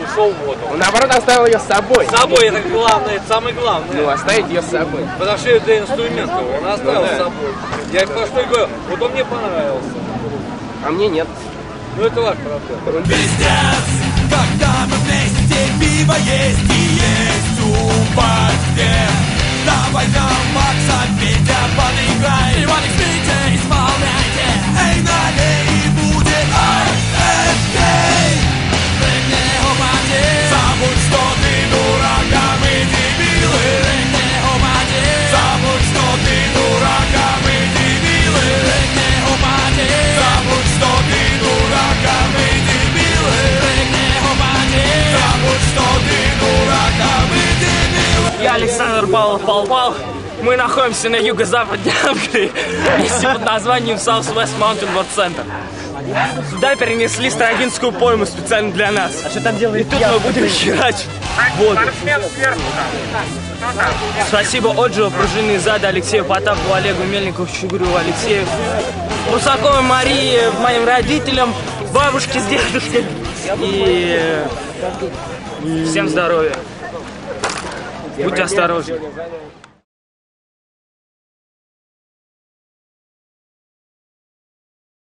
Ушел в воду. Он, наоборот, оставил ее с собой. С собой это главное, это самое главное. Ну, оставить ее с собой. Потому что это инструмент, он оставил Ну да. с собой. Я про что и говорю, вот он мне понравился. А мне нет. Ну это ваш проблема. пиздец Когда мы вместе пиво есть и есть Павлов Пал Мы находимся на юго-западе Англии, под названием South West Mountain World Center. Сюда перенесли Строгинскую пойму специально для нас. А что там делает? И тут мы будем херачить воду. Спасибо Отжио, пружинные зады, Алексею Потапову, Олегу Мельникову, Чугурю, Алексею Русаковой Марии, моим родителям, бабушке с дедушкой. И э, всем здоровья. Muito hasta hoje.